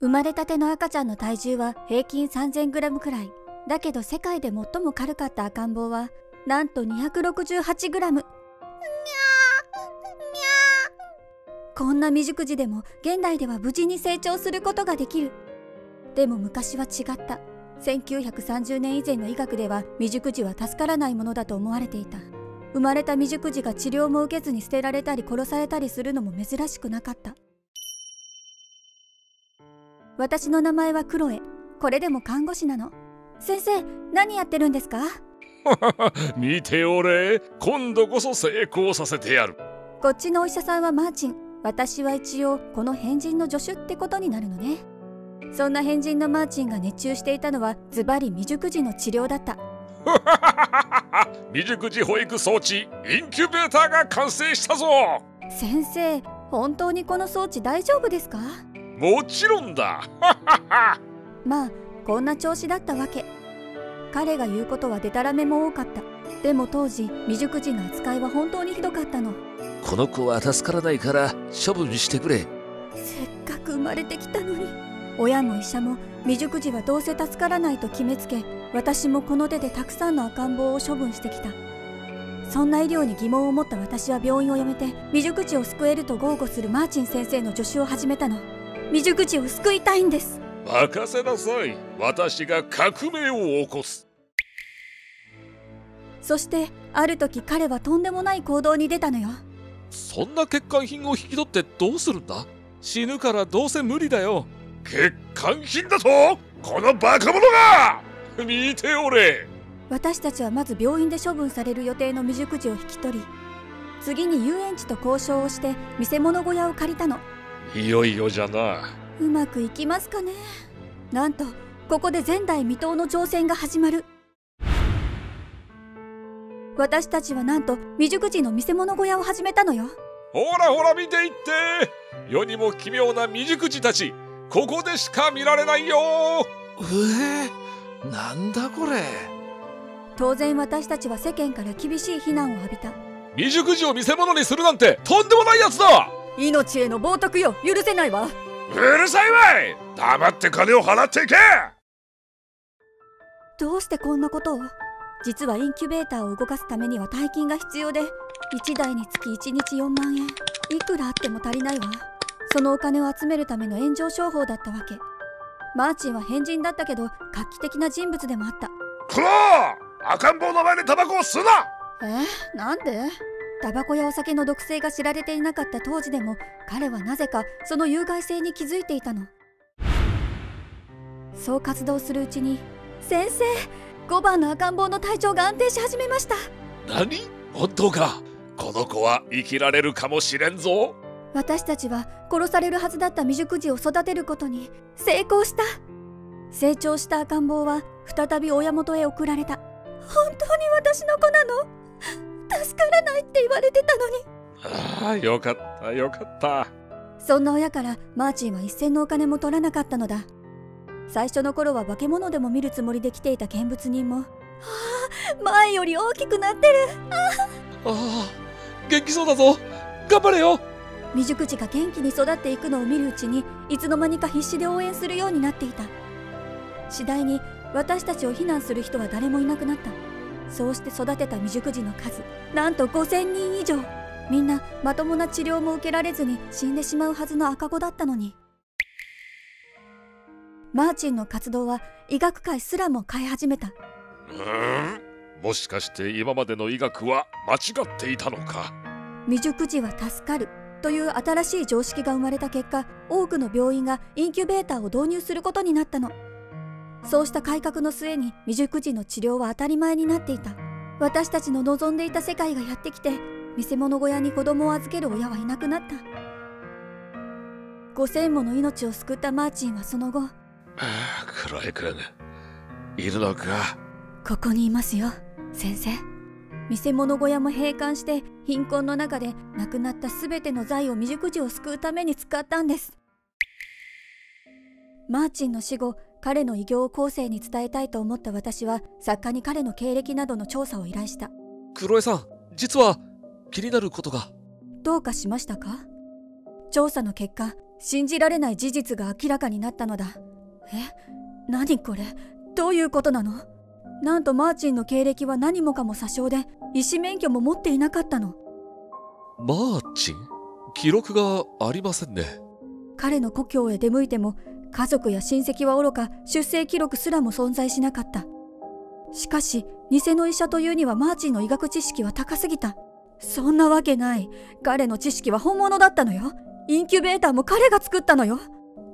生まれたての赤ちゃんの体重は平均 3000g くらい。だけど世界で最も軽かった赤ん坊はなんと 268g こんな未熟児でも現代では無事に成長することができる。でも昔は違った。1930年以前の医学では未熟児は助からないものだと思われていた。生まれた未熟児が治療も受けずに捨てられたり殺されたりするのも珍しくなかった私の名前はクロエこれでも看護師なの？先生何やってるんですか？見ておれ。今度こそ成功させてやる。こっちのお医者さんはマーチン。私は一応この変人の助手ってことになるのね。そんな変人のマーチンが熱中していたのはズバリ未熟児の治療だった。未熟児保育装置インキュベーターが完成したぞ。先生本当にこの装置大丈夫ですか？もちろんだ。まあこんな調子だったわけ。彼が言うことはデタラメも多かった。でも当時未熟児の扱いは本当にひどかったの。この子は助からないから処分してくれ。せっかく生まれてきたのに。親も医者も未熟児はどうせ助からないと決めつけ私もこの手でたくさんの赤ん坊を処分してきた。そんな医療に疑問を持った私は病院を辞めて未熟児を救えると豪語するマーチン先生の助手を始めたの未熟児を救いたいんです。任せなさい。私が革命を起こす。そしてある時彼はとんでもない行動に出たのよ。そんな欠陥品を引き取ってどうするんだ？死ぬからどうせ無理だよ。欠陥品だとこのバカ者が！見ておれ！私たちはまず病院で処分される予定の未熟児を引き取り次に遊園地と交渉をして見せ物小屋を借りたのいよいよじゃな。うまくいきますかね。なんとここで前代未到の挑戦が始まる。私たちはなんと未熟児の見せ物小屋を始めたのよ。ほらほら見ていって。世にも奇妙な未熟児たちここでしか見られないよ。ええなんだこれ。当然私たちは世間から厳しい非難を浴びた。未熟児を見せ物にするなんてとんでもないやつだ命への冒涜よ。許せないわ。うるさいわい。黙って金を払っていけ。どうしてこんなことを？実はインキュベーターを動かすためには大金が必要で。1台につき1日4万円。いくらあっても足りないわ。そのお金を集めるための炎上商法だったわけ。マーチンは変人だったけど画期的な人物でもあった。この赤ん坊の前でタバコを吸うな！え？なんで？タバコやお酒の毒性が知られていなかった当時でも彼はなぜかその有害性に気づいていたの。そう活動するうちに先生5番の赤ん坊の体調が安定し始めました。何？本当か？この子は生きられるかもしれんぞ。私たちは殺されるはずだった未熟児を育てることに成功した。成長した赤ん坊は再び親元へ送られた。本当に私の子なの？助からないって言われてたのに。ああよかったよかった。そんな親からマーチンは一銭のお金も取らなかったのだ。最初の頃は化け物でも見るつもりで来ていた見物人も。はあ前より大きくなってる。ああ元気そうだぞ。頑張れよ。未熟児が元気に育っていくのを見るうちにいつの間にか必死で応援するようになっていた。次第に私たちを非難する人は誰もいなくなったそうして育てた未熟児の数なんと5000人以上。みんなまともな治療も受けられずに死んでしまうはずの赤子だったのに。マーチンの活動は医学界すらも変え始めた。うん？もしかして今までの医学は間違っていたのか？未熟児は助かるという新しい常識が生まれた結果多くの病院がインキュベーターを導入することになったのそうした改革の末に未熟児の治療は当たり前になっていた。私たちの望んでいた世界がやってきて見せ物小屋に子供を預ける親はいなくなった。5000もの命を救ったマーチンはその後ああクロエ君いるのか？ここにいますよ先生。見せ物小屋も閉館して貧困の中で亡くなった全ての財を未熟児を救うために使ったんです。マーチンの死後彼の偉業を後世に伝えたいと思った私は作家に彼の経歴などの調査を依頼した。クロエさん実は気になることが。どうかしましたか？調査の結果信じられない事実が明らかになったのだ。え何これ？どういうことなの？なんとマーチンの経歴は何もかも詐称で医師免許も持っていなかったの。マーチン？記録がありませんね。彼の故郷へ出向いても家族や親戚はおろか出生記録すらも存在しなかった。しかし偽の医者というにはマーチンの医学知識は高すぎた。そんなわけない。彼の知識は本物だったのよ。インキュベーターも彼が作ったのよ。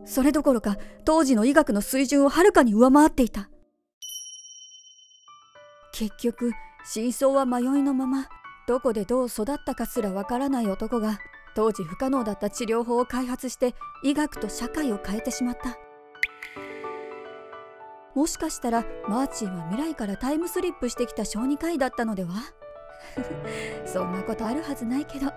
それどころか当時の医学の水準をはるかに上回っていた。結局真相は迷いのままどこでどう育ったかすらわからない男が当時不可能だった治療法を開発して医学と社会を変えてしまった。もしかしたらマーチンは未来からタイムスリップしてきた小児科医だったのでは？そんなことあるはずないけど。